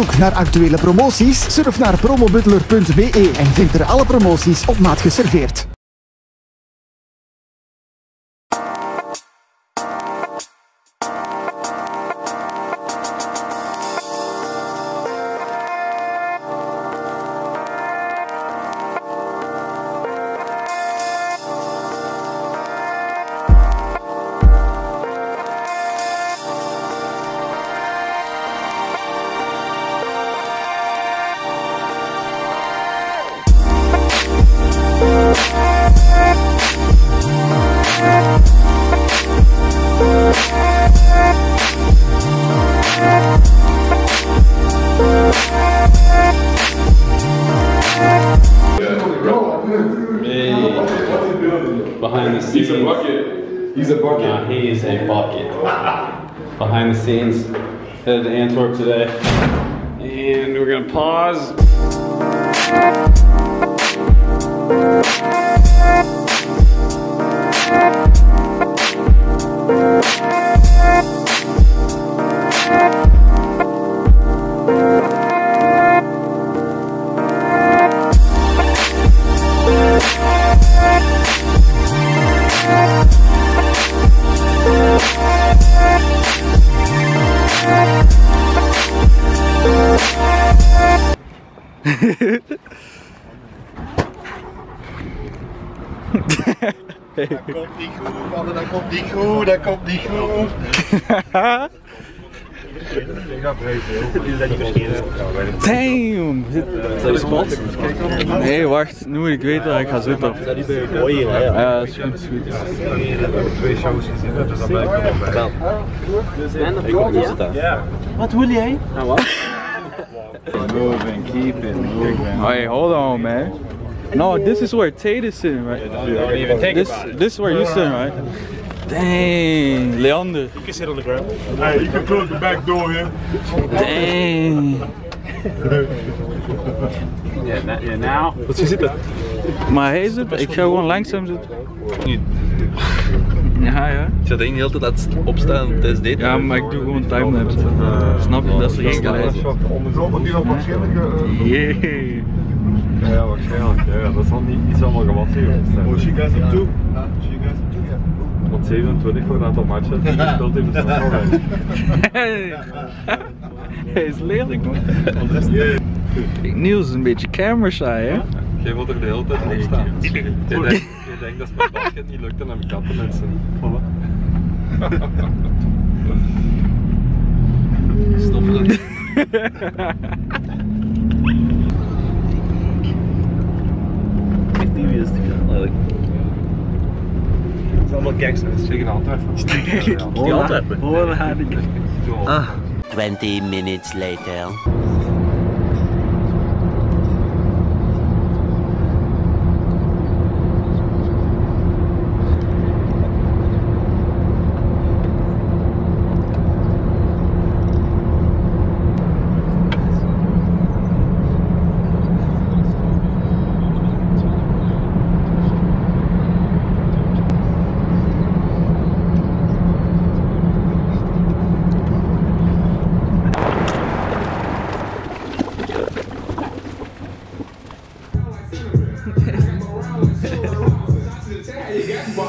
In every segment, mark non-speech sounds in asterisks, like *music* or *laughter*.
zoek naar actuele promoties? Surf naar promobutler.be en vind er alle promoties op maat geserveerd. the scenes. He's a bucket. He's a bucket. Nah, he is a bucket. *laughs* Behind the scenes. Headed to Antwerp today. And we're gonna pause. dat komt niet goed, man. dat komt niet goed, dat komt niet goed. Ik ga Damn! spot? Nee, wacht. Nu ik weet dat ik ga zitten. Mooi Ja, is is goed. Ik twee shows gezien, dus dat wel Wat wil jij? Nou, wat? moving, keep it moving. Hey, hold on, man. No, this is where Tate is sitting, right? Don't, don't even think this, about it. This is where you're sitting, right? Dang, Leander. You can sit on the ground. Hey, you can close the back door here. Dang. Yeah, now. What's he Wat My hazard, if i want ik zou Ja, ja. Ik zat eigenlijk heel tijd opstaan tijdens dit. Ja, maar ik doe gewoon timelapse. Uh, eh, Snap je? Dat is geen gelijk. Onderzoeken die wel waarschijnlijk. Eh, eh, Jee. Ja, waarschijnlijk. Ja, dat zal niet, iets allemaal gewassen geweest zijn. Oh, she guys up too. She guys up too, Want 27 voor een aantal matchen, dus die gespeeld in de Hij is lelijk, man. Nieuws is een beetje camera shy, hè? Jij wilt er de hele tijd op staan ik denk dat mijn basket niet lukt, dan heb ik katten mensen. Voilà. Stop dat. Echt niet wie is die eigenlijk. Het is allemaal gangsters. Tegen Antwerpen. Tegen Antwerpen. Hoor, hoor, hoor. 20 minutes later.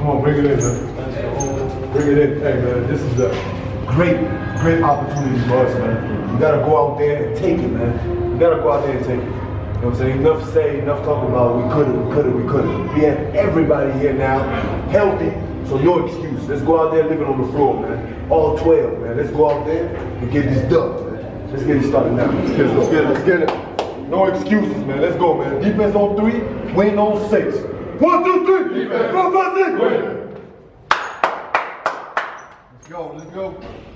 Come on, bring it in, man. Bring it in. Hey, man, this is a great, great opportunity for us, man. You gotta go out there and take it, man. You gotta go out there and take it. You know what I'm saying? Enough say, enough talk about we could've, we could've, we could've. We have everybody here now, healthy, so no excuse. Let's go out there living on the floor, man. All 12, man. Let's go out there and get this done, man. Let's get it started now. Let's get it, let's get it, let's get it. No excuses, man. Let's go, man. Defense on three, win on six. One, two, three. Four, five, six. Let's go. Let's go.